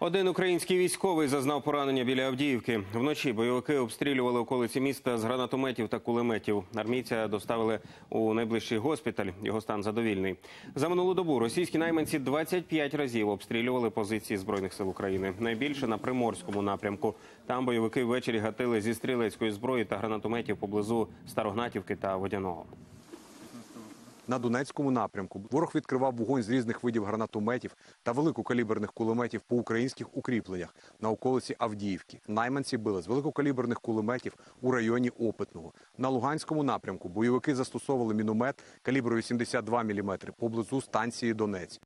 Один український військовий зазнав поранення біля Авдіївки. Вночі бойовики обстрілювали околиці міста з гранатометів та кулеметів. Армійця доставили у найближчий госпіталь. Його стан задовільний. За минулу добу російські найманці 25 разів обстрілювали позиції збройних сил України. Найбільше на приморському напрямку. Там бойовики ввечері гатили зі стрілецької зброї та гранатометів поблизу Старогнатівки та Водяного. На Донецькому напрямку ворог відкривав вогонь з різних видів гранатометів та великокаліберних кулеметів по українських укріпленнях на околиці Авдіївки. Найманці били з великокаліберних кулеметів у районі Опитного. На Луганському напрямку бойовики застосовували міномет калібру 82 мм поблизу станції Донець.